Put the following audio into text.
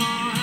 more.